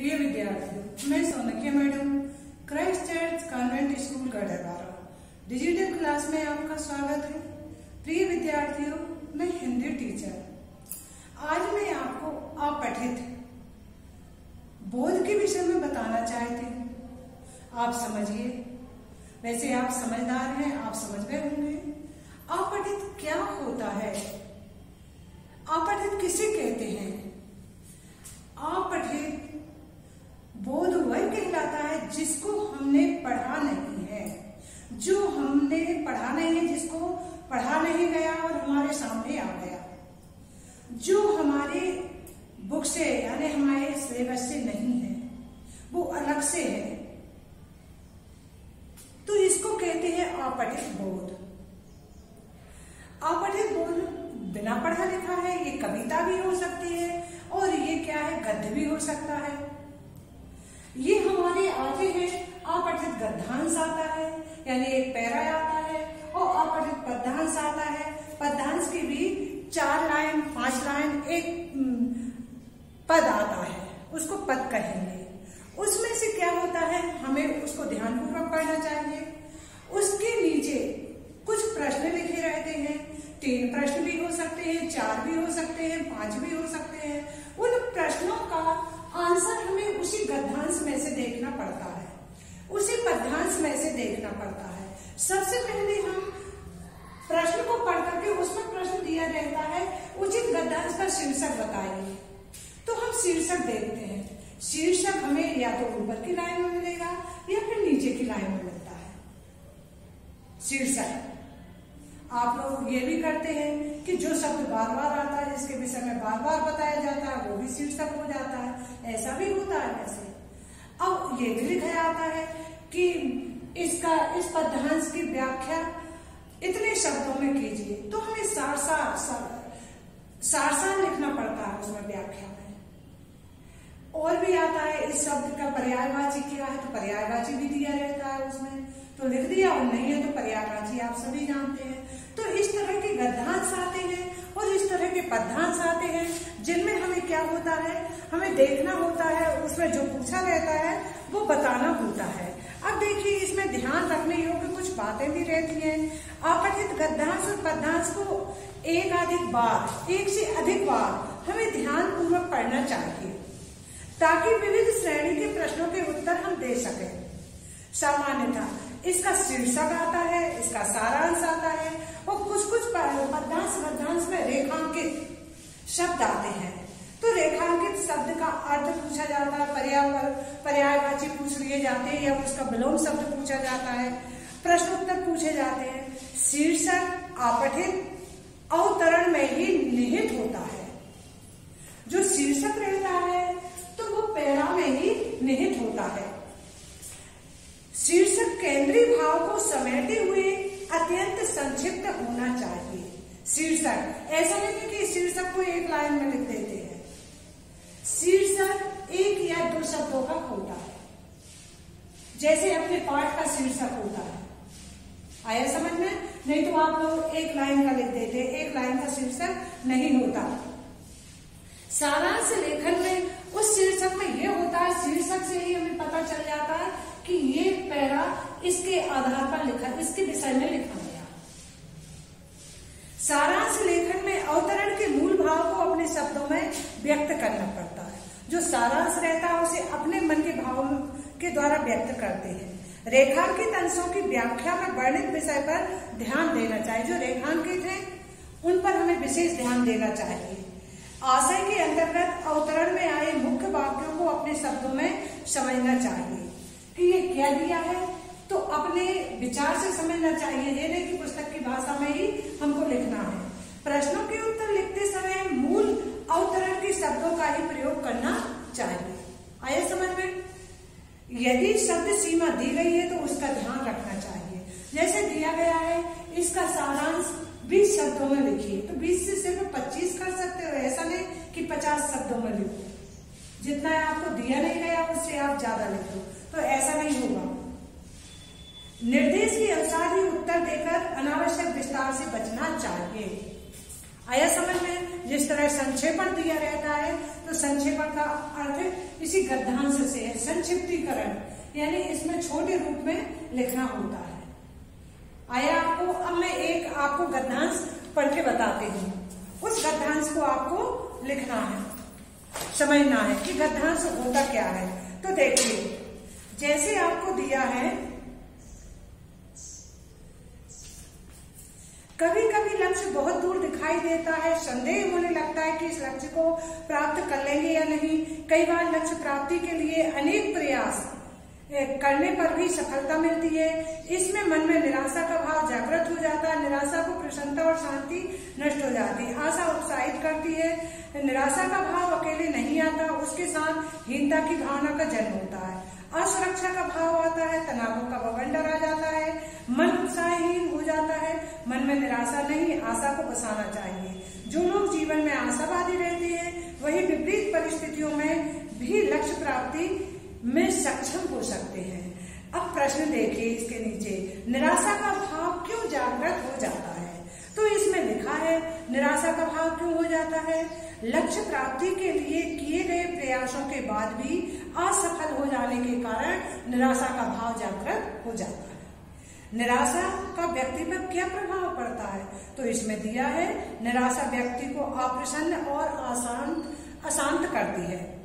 प्रिय विद्यार्थियों मैं Sonkiya madam Christ Church convent school Gadhwara. Digital class में आपका स्वागत है। प्रिय विद्यार्थियों, मैं हिंदी टीचर आज मैं आपको अपठित बोध के विषय में बताना चाहती हूँ। आप समझिए। वैसे आप समझदार हैं, आप समझ गए होंगे। अपठित क्या होता है? अपठित किसे कहते हैं अपठित बोध वह कहलाता है जिसको हमने पढ़ा नहीं है। जो हमने पढ़ा नहीं है, जिसको पढ़ा नहीं गया और हमारे सामने आ गया। जो हमारे बुक से, यानी हमारे सिलेबस से नहीं है, वो अलग से है। तो इसको कहते हैं अपठित बोध। अपठित बोध बिना पढ़ा लिखा है, ये कविता भी हो सकती है, और ये क्या है, गद्य भी हो सकता है। आगे है अपठित गद्यांश आता है, यानी एक पैरा आता है, और अपठित पद्यांश आता है। पद्यांश की भी चार लाइन, पाँच लाइन, एक पद आता है, उसको पद कहेंगे। उसमें से क्या होता है, हमें उसको ध्यानपूर्वक पढ़ना चाहिए। उसके नीचे कुछ प्रश्न लिखे रहते हैं, तीन प्रश्न भी हो सकते हैं, चार भी हो सकते हैं, पाँच भी हो सकते हैं उन प्रश्नों का आंसर हमें उसी गद्यांश में से देखना पड़ता है। उसी पद्यांश में से देखना पड़ता है। सबसे पहले हम प्रश्न को पढ़ करके उसमें प्रश्न दिया रहता है, उचित गद्यांश का शीर्षक बताइए। तो हम शीर्षक देखते हैं। शीर्षक हमें या तो ऊपर की लाइन में मिलेगा, या फिर नीचे की लाइन में मिलता है। शीर्षक। आप लोग ये भी करते हैं कि जो शब्द बार बार आता है, जिसके विषय में बार बार बताया जाता है, वो भी शीर्षक हो जाता है। ऐसा भी होता है वैसे अब ये भी लिखा जाता है कि इसका, इस पद्यांश की व्याख्या इतने शब्दों में कीजिए तो हमें सारसा सार सार सार लिखना पड़ता है उसमें व्याख्या में। और भी आता है, इस शब्द का पर्यायवाची क्या है तो पर्यायवाची भी दिया रहता है उसमें। तो लिख दिया और नहीं है तो पर्यायवाची आप सभी जानते हैं। तो इस तरह के गद्यांश आते हैं और इस तरह के पद्यांश आते हैं, जिनमें हमें क्या होता है? हमें देखना होता है, उसमें जो पूछा रहता है, वो बताना होता है। अब देखिए, इसमें ध्यान रखने योग्य कुछ बातें भी रहती हैं। अपठित गद्यांश और पद्यांश को एक अधिक बार, एक से अधिक बार हमें ध्यान पूर्वक पढ़ना चाहिए, ताकि विविध श्रेणी के प्रश्नों के उत्तर हम दे सकें। सामान्यता इसका शीर्षक आता है, इसका सारांश आता है और कुछ कुछ पद्यांश पद्यांश में रेखांकित शब्द आते हैं। तो रेखांकित शब्द का अर्थ पूछा जाता है पर्यावर पर्यायवाची पूछ लिए जाते हैं या उसका विलोम शब्द पूछा जाता है। प्रश्न उत्तर पूछे जाते हैं। शीर्षक अपठित अवतरण में ही निहित होता है। जो शीर्षक रहता है तो वो पैरा में ही निहित होता है। केंद्रीय भाव को समेटे हुए अत्यंत संक्षिप्त होना चाहिए। शीर्षक, ऐसा नहीं कि शीर्षक को एक लाइन में लिख देते हैं। शीर्षक एक या दो शब्दों का होता है जैसे अपने पाठ का शीर्षक होता है। आया समझ में? नहीं तो आप लोग एक लाइन का लिख देते, एक लाइन का शीर्षक नहीं होता। सारांश लेखन में उस शीर्षक में यह होता है शीर्षक से ही हमें पता चल जाता है कि ये पैरा इसके आधार पर लिखा, इसके विषय में लिखा गया। सारांश लेखन में अवतरण के मूल भाव को अपने शब्दों में व्यक्त करना पड़ता है। जो सारांश रहता है, उसे अपने मन के भाव के द्वारा व्यक्त करते हैं। रेखांकित अंशों की व्याख्या में वर्णित विषय पर ध्यान देना चाहिए। जो रेखांकित है, उन पर हमें विशेष ध्यान देना चाहिए। आशय के अंतर्गत अवतरण में आए मुख्य वाक्यों को अपने शब्दों में समझना चाहिए कि ये क्या दिया है? अपने विचार से समझना चाहिए। ये नहीं कि पुस्तक की भाषा में ही हमको लिखना है। प्रश्नों के उत्तर लिखते समय मूल अवतरण के शब्दों का ही प्रयोग करना चाहिए। आया समझ में। यदि शब्द सीमा दी गई है तो उसका ध्यान रखना चाहिए। जैसे दिया गया है, इसका सारांश बीस शब्दों में लिखिए। तो बीस से सिर्फ़ पच्चीस कर सकते हो। ऐसा नहीं कि पचास शब्दों में लिखो जितना आपको दिया नहीं गया, उससे आप ज़्यादा लिखो। तो ऐसा नहीं होगा। निर्देश के अनुसार ही उत्तर देकर अनावश्यक विस्तार से बचना चाहिए। आया समझ में जिस तरह संक्षेपण दिया रहता है तो संक्षेपण का अर्थ इसी गद्यांश से है। संक्षिप्तीकरण, यानी इसमें छोटे रूप में लिखना होता है। आया आपको, अब मैं एक आपको गद्धांश पढ़ के बताती हूँ। उस गद्धांश को आपको लिखना है। समझना है कि गद्यांश होता क्या है। तो देखिए, जैसे आपको दिया है कभी कभी लक्ष्य बहुत दूर दिखाई देता है, संदेह होने लगता है कि इस लक्ष्य को प्राप्त कर लेंगे या नहीं। कई बार लक्ष्य प्राप्ति के लिए अनेक प्रयास करने पर भी सफलता मिलती है। इसमें मन में निराशा का भाव जागृत हो जाता है, निराशा को प्रसन्नता और शांति नष्ट हो जाती है। आशा उत्साहित करती है, निराशा का भाव अकेले नहीं आता, उसके साथ हीनता की भावना का जन्म होता है। असुरक्षा का भाव आता है, तनावों का बवंडर आ जाता है, मन उत्साहहीन हो जाता है, मन में निराशा नहीं, आशा को बसाना चाहिए। जो लोग जीवन में आशावादी रहते हैं, वही विपरीत परिस्थितियों में भी लक्ष्य प्राप्ति में सक्षम हो सकते हैं। अब प्रश्न देखिए इसके नीचे, निराशा का भाव क्यों जागृत हो जाता है? तो इसमें लिखा है, निराशा का भाव क्यों हो जाता है? लक्ष्य प्राप्ति के लिए किए गए प्रयासों के बाद भी असफल हो जाने के कारण निराशा का भाव जागृत हो जाता है। निराशा का व्यक्ति पर क्या प्रभाव पड़ता है? तो इसमें दिया है, निराशा व्यक्ति को अप्रसन्न और अशांत अशांत करती है।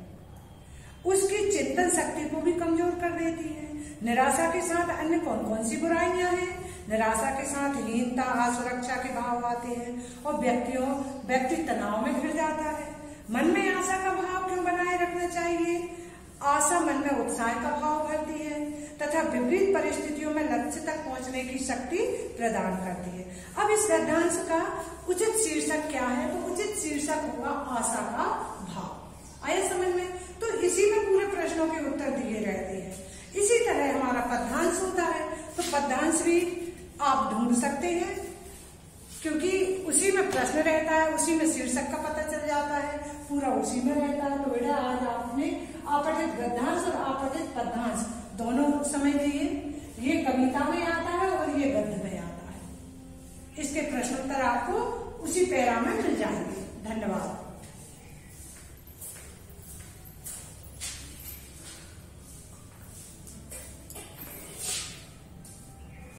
उसकी चिंतन शक्ति को भी कमज़ोर कर देती है। निराशा के साथ अन्य कौन कौन सी बुराइयाँ हैं? निराशा के साथ हीनता, असुरक्षा के भाव आते हैं और व्यक्तियों, व्यक्ति तनाव में घिर जाता है। मन में आशा का भाव क्यों बनाए रखना चाहिए? आशा मन में उत्साह का भाव भरती है तथा विपरीत परिस्थितियों में लक्ष्य तक पहुँचने की शक्ति प्रदान करती है। अब इस गद्यांश का उचित शीर्षक क्या है? तो उचित शीर्षक होगा आशा का भाव। आया समझ में तो इसी में पूरे प्रश्नों के उत्तर दिए रहते हैं। इसी तरह हमारा पद्धांश होता है तो पद्धांश भी आप ढूंढ सकते हैं, क्योंकि उसी में प्रश्न रहता है, उसी में शीर्षक का पता चल जाता है, पूरा उसी में रहता है। तो बेटा, आज आपने अपठित गद्धांश और अपठित पद्धांश दोनों समझ लीजिए ये कविता में आता है और ये गद्ध में आता है। इसके प्रश्नोत्तर आपको उसी पैरा में मिल जाएँगे। धन्यवाद।